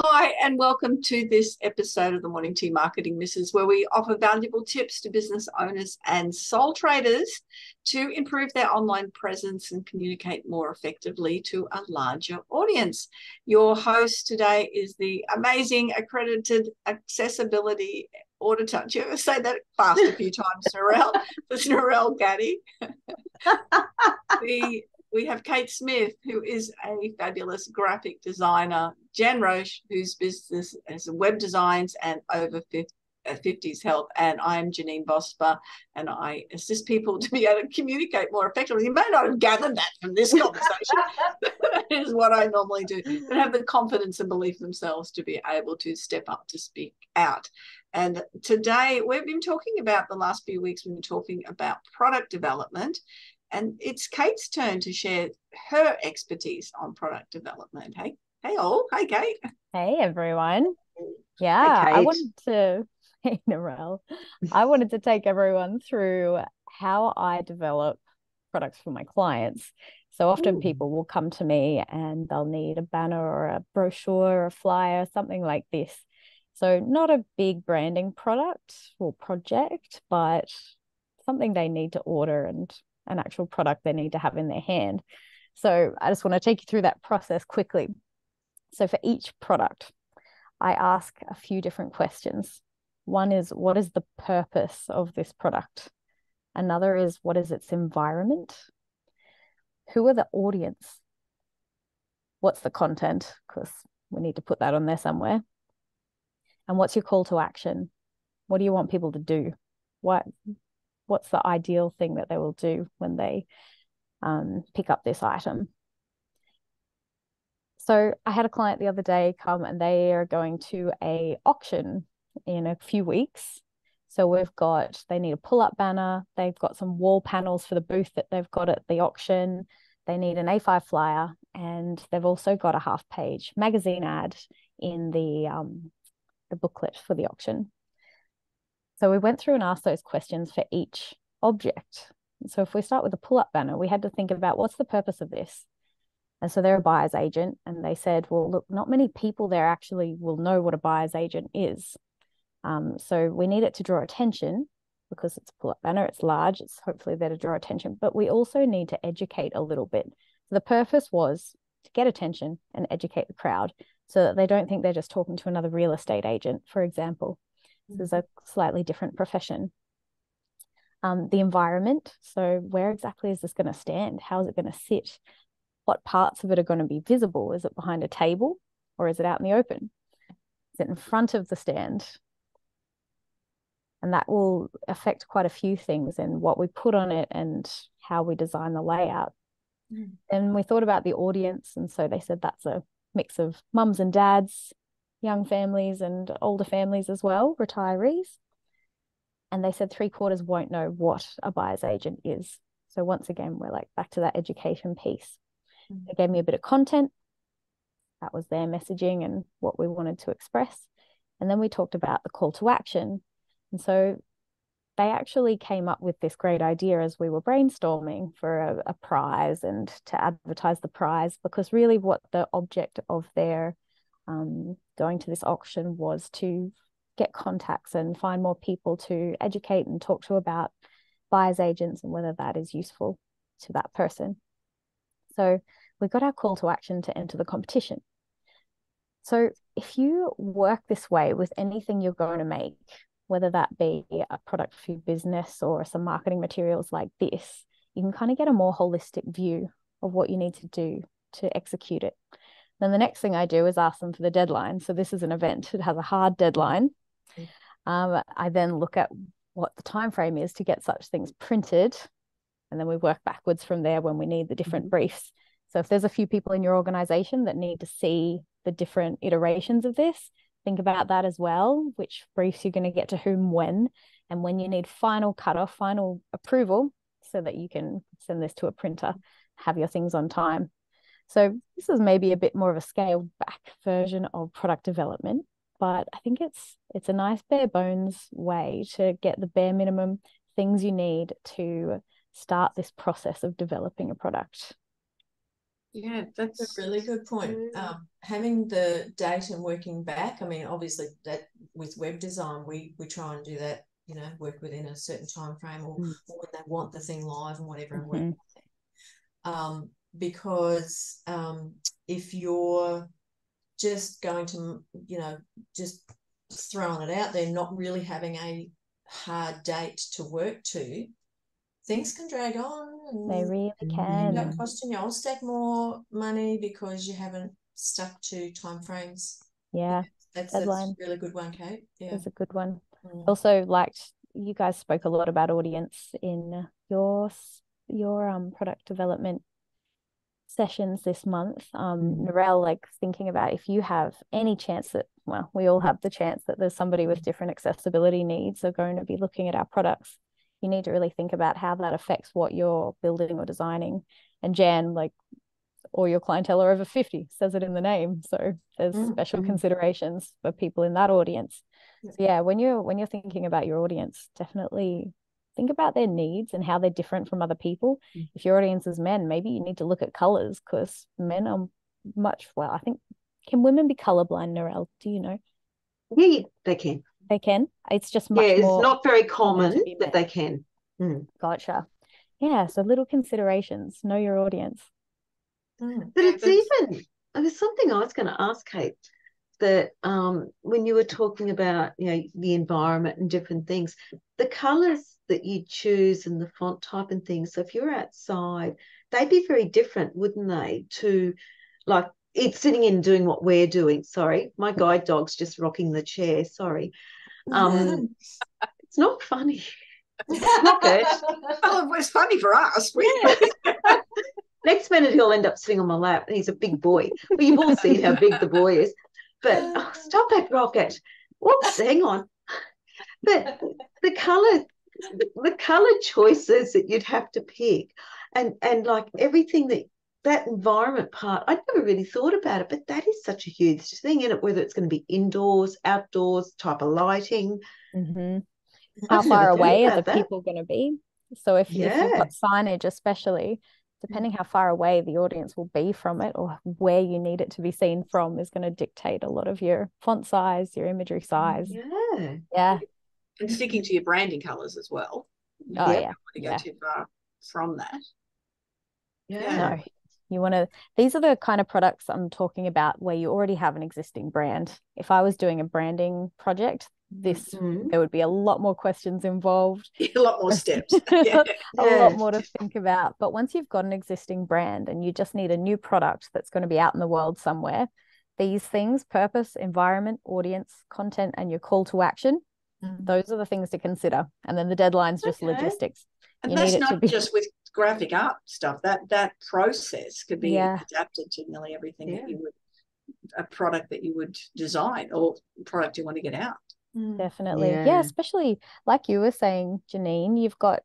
Hi, and welcome to this episode of the Morning Tea Marketing Misses, where we offer valuable tips to business owners and sole traders to improve their online presence and communicate more effectively to a larger audience. Your host today is the amazing accredited accessibility auditor. Do you ever say that fast a few times, Narelle? It's Narelle Gatti. the we have Kate Smith, who is a fabulous graphic designer, Jan Roesch, whose business is web designs and over uh, 50, 50s health. And I'm Janeen Vosper, and I assist people to be able to communicate more effectively. You may not have gathered that from this conversation. that is what I normally do, but have the confidence and belief themselves to be able to step up to speak out. And today we've been talking about the last few weeks, we've been talking about product development and it's Kate's turn to share her expertise on product development. Hey, hey, all. Hey, Kate. Hey, everyone. Yeah, hey, I wanted to, hey, Narelle, I wanted to take everyone through how I develop products for my clients. So often Ooh. people will come to me and they'll need a banner or a brochure or a flyer, something like this. So, not a big branding product or project, but something they need to order and an actual product they need to have in their hand. So I just want to take you through that process quickly. So for each product, I ask a few different questions. One is, what is the purpose of this product? Another is, what is its environment? Who are the audience? What's the content? Because we need to put that on there somewhere. And what's your call to action? What do you want people to do? What what's the ideal thing that they will do when they um, pick up this item. So I had a client the other day come and they are going to a auction in a few weeks. So we've got they need a pull-up banner, they've got some wall panels for the booth that they've got at the auction, they need an A5 flyer, and they've also got a half-page magazine ad in the um, the booklet for the auction. So we went through and asked those questions for each object. So if we start with a pull-up banner, we had to think about what's the purpose of this? And so they're a buyer's agent. And they said, well, look, not many people there actually will know what a buyer's agent is. Um, so we need it to draw attention because it's a pull-up banner, it's large, it's hopefully there to draw attention, but we also need to educate a little bit. So the purpose was to get attention and educate the crowd so that they don't think they're just talking to another real estate agent, for example. This is a slightly different profession. Um, the environment. So, where exactly is this going to stand? How is it going to sit? What parts of it are going to be visible? Is it behind a table or is it out in the open? Is it in front of the stand? And that will affect quite a few things and what we put on it and how we design the layout. Mm. And we thought about the audience. And so they said that's a mix of mums and dads, young families and older families as well, retirees. And they said three quarters won't know what a buyer's agent is. So once again, we're like back to that education piece. Mm-hmm. They gave me a bit of content. That was their messaging and what we wanted to express. And then we talked about the call to action. And so they actually came up with this great idea as we were brainstorming for a, a, prize and to advertise the prize because really what the object of their um, going to this auction was to get contacts and find more people to educate and talk to about buyers agents and whether that is useful to that person. So we got our call to action to enter the competition. So if you work this way with anything you're going to make, whether that be a product for your business or some marketing materials like this, you can kind of get a more holistic view of what you need to do to execute it. Then the next thing I do is ask them for the deadline. So this is an event; it has a hard deadline. Um, I then look at what the time frame is to get such things printed, and then we work backwards from there when we need the different mm-hmm. briefs. So if there's a few people in your organization that need to see the different iterations of this, think about that as well. Which briefs you're going to get to whom when, and when you need final cutoff, final approval, so that you can send this to a printer, have your things on time. So this is maybe a bit more of a scaled back version of product development, but I think it's it's a nice bare bones way to get the bare minimum things you need to start this process of developing a product. yeah, that's a really good point. Um, having the date and working back. I mean, obviously, that with web design, we we try and do that. You know, work within a certain time frame, or, mm. or when they want the thing live and whatever, mm-hmm. and work. Um, because um, if you're just going to, you know, just throwing it out there, not really having a hard date to work to, things can drag on. they really can. End costing you stack more money because you haven't stuck to time frames. Yeah, that's, that's a really good one, Kate. Yeah, that's a good one. Mm. Also, liked you guys spoke a lot about audience in your your um product development sessions this month. Um, mm. Narelle, like thinking about if you have any chance that, well, we all have the chance that there's somebody with different accessibility needs are going to be looking at our products. You need to really think about how that affects what you're building or designing. And Jan, like all your clientele are over 50, says it in the name. So there's mm. special mm. considerations for people in that audience. So yeah, when you're when you're thinking about your audience, definitely think about their needs and how they're different from other people. Mm. If your audience is men, maybe you need to look at colors because men are much well. I think can women be colorblind, Narelle? Do you know? Yeah, yeah, they can. They can. It's just much yeah. It's more not very common that they can. Mm. Gotcha. Yeah. So little considerations. Know your audience. Mm. But it's even. There's something I was going to ask Kate that um, when you were talking about you know the environment and different things, the colors that you choose and the font type and things. So if you're outside, they'd be very different, wouldn't they? To like it's sitting in doing what we're doing. Sorry, my guide dog's just rocking the chair. Sorry, um, it's not funny. It's not good. well, it's funny for us. Next minute, he'll end up sitting on my lap, and he's a big boy. Well, you've all seen how big the boy is. But oh, stop it, Rocket. Whoops, hang on. But the color, the color choices that you'd have to pick, and and like everything that that environment part, I never really thought about it, but that is such a huge thing in it. Whether it's going to be indoors, outdoors, type of lighting. Mm-hmm. How far away are the that. people going to be? So if, yeah. if you've got signage, especially Mm-hmm. depending how far away the audience will be from it or where you need it to be seen from is going to dictate a lot of your font size, your imagery mm, size. Yeah. Yeah. And sticking to your branding colors as well. Oh, yeah. To go yeah. too far from that. Yeah. No. You want to, these are the kind of products I'm talking about where you already have an existing brand. If I was doing a branding project, this mm-hmm. there would be a lot more questions involved a lot more steps yeah. a yeah. lot more to think about but once you've got an existing brand and you just need a new product that's going to be out in the world somewhere these things purpose environment audience content and your call to action mm-hmm. those are the things to consider and then the deadline's just okay. logistics and you that's not be... just with graphic art stuff that that process could be yeah. adapted to nearly everything that you would a product that you would design or product you want to get out Mm. Definitely. Yeah. yeah, especially like you were saying, Janeen, you've got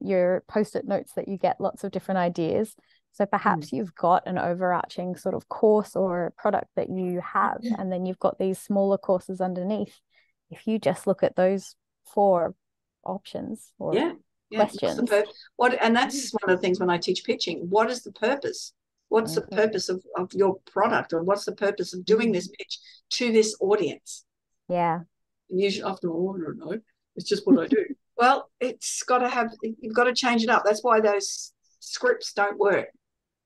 your post-it notes that you get lots of different ideas. So perhaps mm. you've got an overarching sort of course or product that you have, and then you've got these smaller courses underneath. If you just look at those four options or yeah, yeah. questions, what and that's one of the things when I teach pitching. What is the purpose? What's mm-hmm. the purpose of, of your product, or what's the purpose of doing this pitch to this audience? Yeah, and usually often, oh, I don't know, it's just what I do. Well, it's got to have, you've got to change it up. That's why those scripts don't work.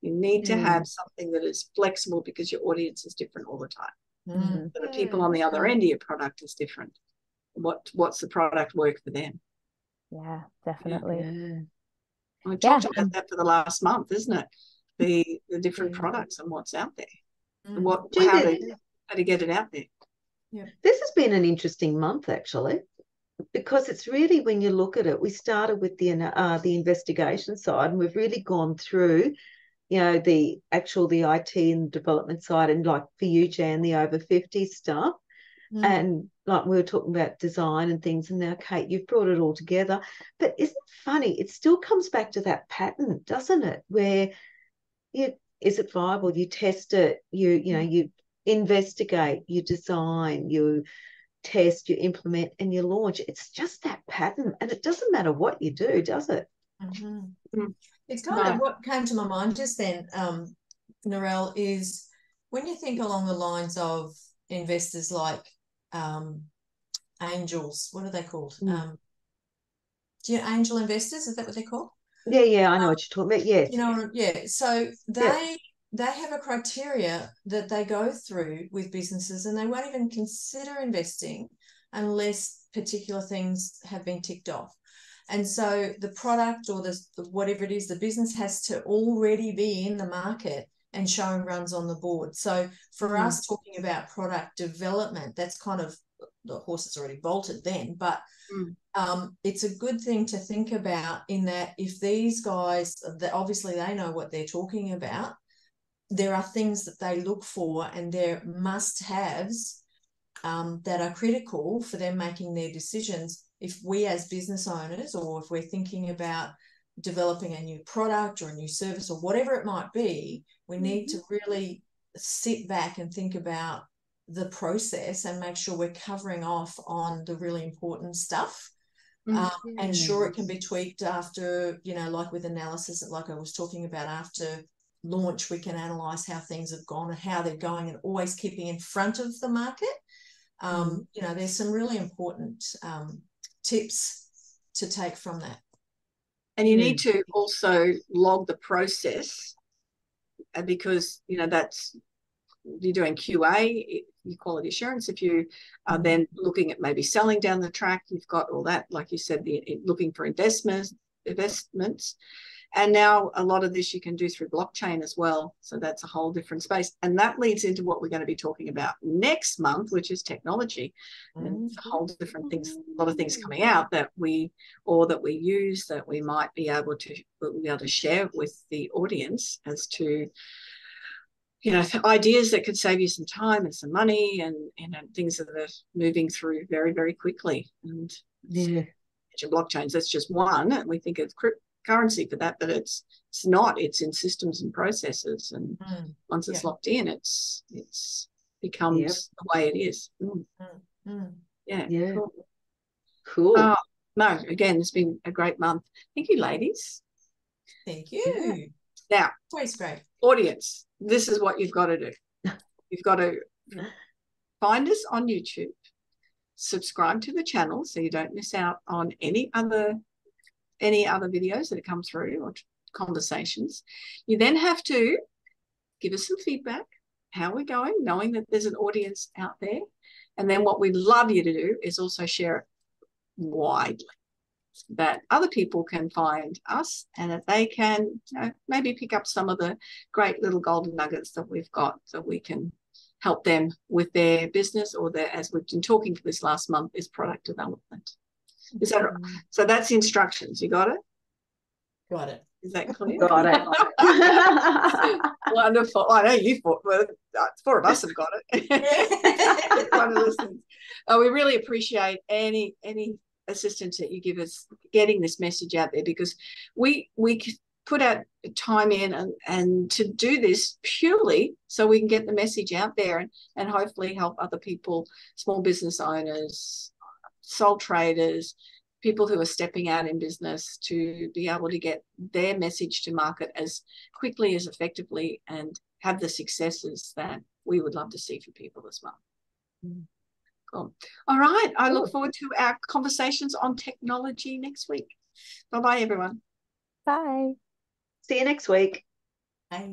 You need to mm. have something that is flexible because your audience is different all the time. Mm. the people on the other end of your product is different. What what's the product work for them? Yeah, definitely. Yeah. We talked yeah. about that for the last month, isn't it? The the different products and what's out there, mm. and what how to how to get it out there. Yeah. This has been an interesting month actually, because it's really when you look at it, we started with the uh, the investigation side, and we've really gone through, you know, the actual the IT and development side, and like for you, Jan, the over fifty stuff. Mm. And like we were talking about design and things, and now Kate, you've brought it all together. But isn't it funny? It still comes back to that pattern, doesn't it? Where you is it viable? You test it, you you know, you investigate, you design, you test, you implement, and you launch. It's just that pattern. And it doesn't matter what you do, does it? Mm-hmm. Mm. It's kind no. of what came to my mind just then. Um, Narelle, is when you think along the lines of investors like um, angels, what are they called? Mm. Um, do you angel investors? Is that what they're called? Yeah, yeah, I know um, what you're talking about. Yeah, You know, yeah. So they yeah. They have a criteria that they go through with businesses, and they won't even consider investing unless particular things have been ticked off. And so the product or the whatever it is, the business has to already be in the market and showing runs on the board. So for mm. us talking about product development, that's kind of the horse has already bolted then, but mm. um, it's a good thing to think about in that if these guys, that obviously they know what they're talking about, there are things that they look for and there must haves um, that are critical for them making their decisions. If we as business owners, or if we're thinking about developing a new product or a new service or whatever it might be, we need mm-hmm. to really sit back and think about the process and make sure we're covering off on the really important stuff. Mm-hmm. Um, and sure, it can be tweaked after, you know, like with analysis, like I was talking about after launch, we can analyze how things have gone and how they're going and always keeping in front of the market. Um, mm-hmm. You know, there's some really important um, tips to take from that. And you mm. need to also log the process uh, because, you know, that's you're doing QA, your quality assurance. If you are mm. then looking at maybe selling down the track, you've got all that, like you said, the, looking for investments, investments. And now a lot of this you can do through blockchain as well. So that's a whole different space. And that leads into what we're going to be talking about next month, which is technology. And a whole different things, a lot of things coming out that we or that we use that we might be able to be able to share with the audience as to you know ideas that could save you some time and some money and and things that are moving through very very quickly and yeah blockchains that's just one we think it's currency for that, but it's it's not. It's in systems and processes, and mm. once it's yeah. locked in, it's it's becomes yep. the way it is. Mm. Mm. Yeah, yeah, cool. cool. Uh, no, again, it's been a great month. Thank you, ladies. Thank you. Yeah. Now, always great. Audience, this is what you've got to do. You've got to find us on YouTube, subscribe to the channel so you don't miss out on any other any other videos that come through or conversations. You then have to give us some feedback, how we're going, knowing that there's an audience out there. And then what we'd love you to do is also share it widely that other people can find us and that they can you know, maybe pick up some of the great little golden nuggets that we've got so we can help them with their business or their as we've been talking for this last month is product development is that right? So that's instructions. You got it? Got it. Is that clear? Got it. Wonderful. I know you thought, well, uh, four of us have got it. One of those things. Uh, we really appreciate any any assistance that you give us getting this message out there because we we put our time in and, and to do this purely so we can get the message out there and, and hopefully help other people, small business owners, sole traders, people who are stepping out in business to be able to get their message to market as quickly as effectively and have the successes that we would love to see for people as well. Mm. Cool. All right. I look forward to our conversations on technology next week. Bye bye, everyone. Bye. See you next week. Bye.